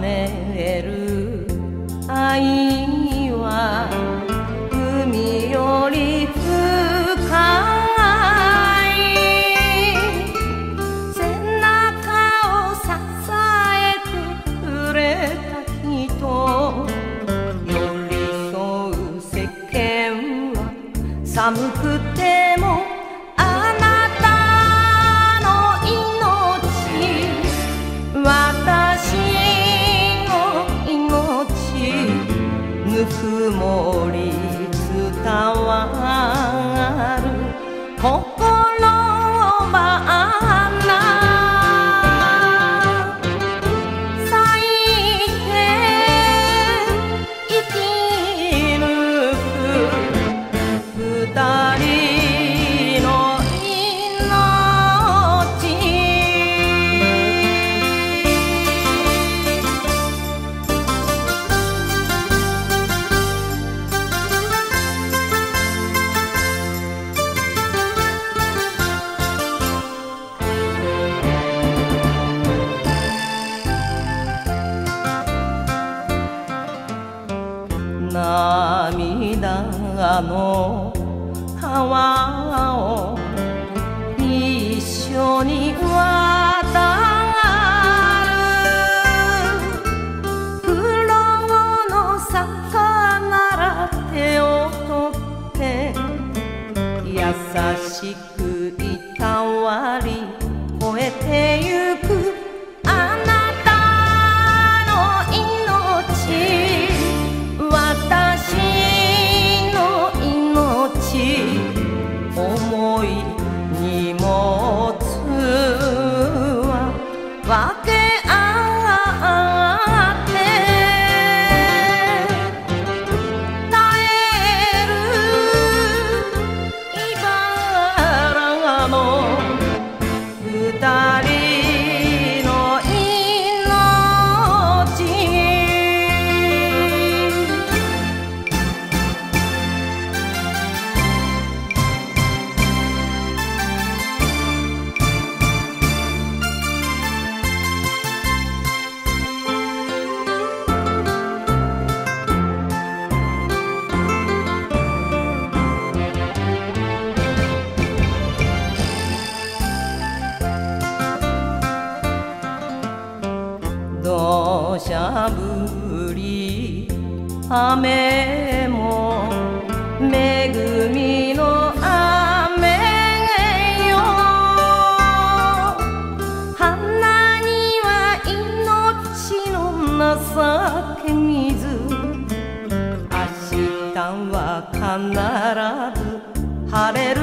める。愛は海より深い。背中を支えてくれた人。寄り添う世間は寒くて Rock 涙の川を一緒に渡る。風呂の坂なら手を取って優しくいたわり越えてゆく。I 土砂降り。雨も恵みの雨よ。花には命の情け水。明日は必ず晴れる